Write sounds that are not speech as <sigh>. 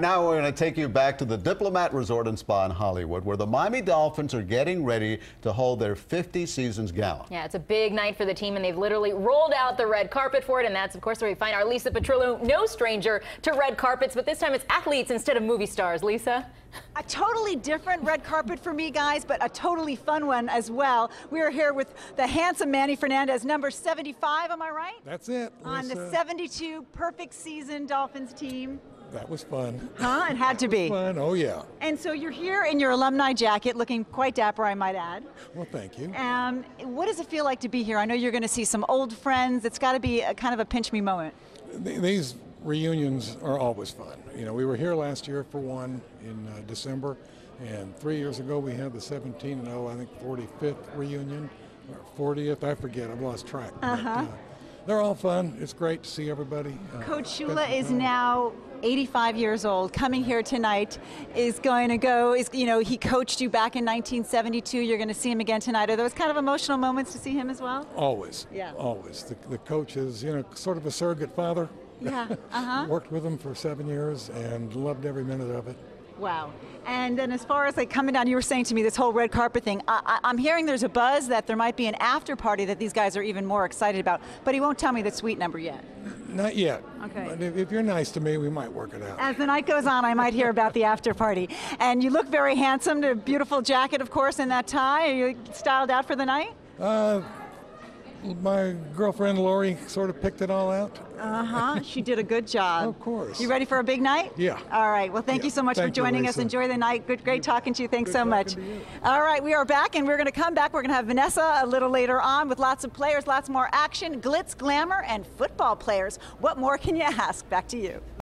Now we're going to take you back to the Diplomat Resort and Spa in Hollywood, where the Miami Dolphins are getting ready to hold their 50 seasons gala. Yeah, it's a big night for the team, and they've literally rolled out the red carpet for it. And that's, of course, where we find our Lisa Petrillo, no stranger to red carpets, but this time it's athletes instead of movie stars. Lisa? A totally different red carpet for me, guys, but a totally fun one as well. We are here with the handsome Manny Fernandez, number 75, am I right? That's it. On the 72 perfect season Dolphins team. That was fun. Huh? It had to be. Fun. Oh yeah. And so you're here in your alumni jacket, looking quite dapper, I might add. Well, thank you. Um, what does it feel like to be here? I know you're going to see some old friends. It's got to be a kind of a pinch me moment. These reunions are always fun. You know, we were here last year for one in uh, December, and three years ago we had the 17 and 0, I think 45th reunion or 40th. I forget. I've lost track. But, Uh-huh. uh, they're all fun. It's great to see everybody. Uh, Coach Shula is time. now 85 years old. Coming here tonight is going to go. Is you know he coached you back in 1972. You're going to see him again tonight. Are those kind of emotional moments to see him as well? Always. Yeah. Always. The, the coach is, you know, sort of a surrogate father. Yeah. <laughs> Uh huh. Worked with him for seven years and loved every minute of it. Wow. And then as far as like coming down, you were saying to me this whole red carpet thing. I, I, I'm hearing there's a buzz that there might be an after party that these guys are even more excited about. But he won't tell me the suite number yet. Not yet. Okay. But if, if you're nice to me, we might work it out. As the night goes on, I might hear about the after party. And you look very handsome. The beautiful jacket, of course, and that tie. Are you styled out for the night? Uh, my girlfriend Lori sort of picked it all out. Uh huh. <laughs> she did a good job. Of course. You ready for a big night? Yeah. All right. Well, thank Yeah. you so much Thank for you, joining us. Enjoy the night. Good, great talking to you. Thanks Good so much. you. All right, we are back, and we're going to come back. We're going to have Vanessa a little later on with lots of players, lots more action, glitz, glamour, and football players. What more can you ask? Back to you.